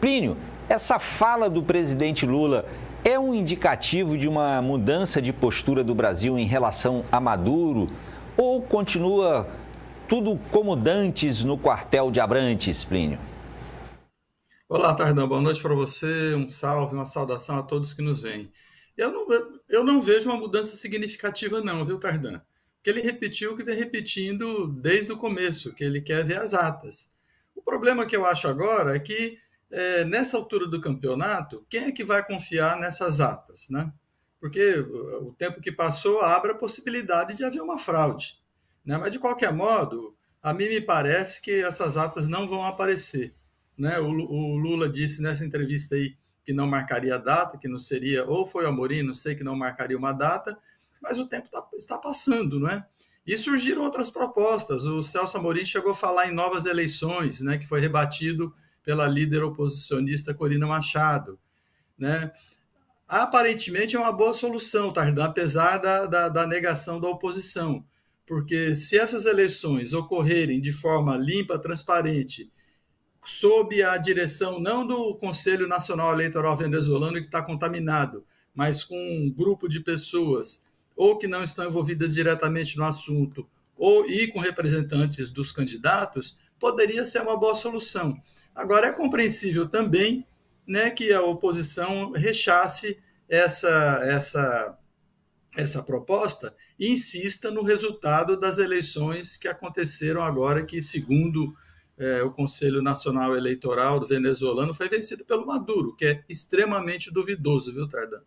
Plínio, essa fala do presidente Lula é um indicativo de uma mudança de postura do Brasil em relação a Maduro ou continua tudo como dantes no quartel de Abrantes, Plínio? Olá, Tardão. Boa noite para você. Um salve, uma saudação a todos que nos veem. Eu não, eu não vejo uma mudança significativa, não, viu, Tardan? Porque ele repetiu o que vem repetindo desde o começo, que ele quer ver as atas. O problema que eu acho agora é que, é, nessa altura do campeonato, quem é que vai confiar nessas atas, né? Porque o tempo que passou abre a possibilidade de haver uma fraude. Né? Mas, de qualquer modo, a mim me parece que essas atas não vão aparecer. Né? O, o Lula disse nessa entrevista aí que não marcaria data, que não seria, ou foi o Amorim, não sei, que não marcaria uma data, mas o tempo tá, está passando, não é? E surgiram outras propostas. O Celso Amorim chegou a falar em novas eleições, né, que foi rebatido pela líder oposicionista Corina Machado. Né? Aparentemente é uma boa solução, Tardan, apesar da, da, da negação da oposição. Porque se essas eleições ocorrerem de forma limpa, transparente sob a direção não do Conselho Nacional Eleitoral Venezuelano que está contaminado, mas com um grupo de pessoas ou que não estão envolvidas diretamente no assunto, ou e com representantes dos candidatos, poderia ser uma boa solução. Agora é compreensível também, né, que a oposição rechace essa essa essa proposta e insista no resultado das eleições que aconteceram agora, que segundo é, o Conselho Nacional Eleitoral venezuelano foi vencido pelo Maduro, que é extremamente duvidoso, viu, Tardan?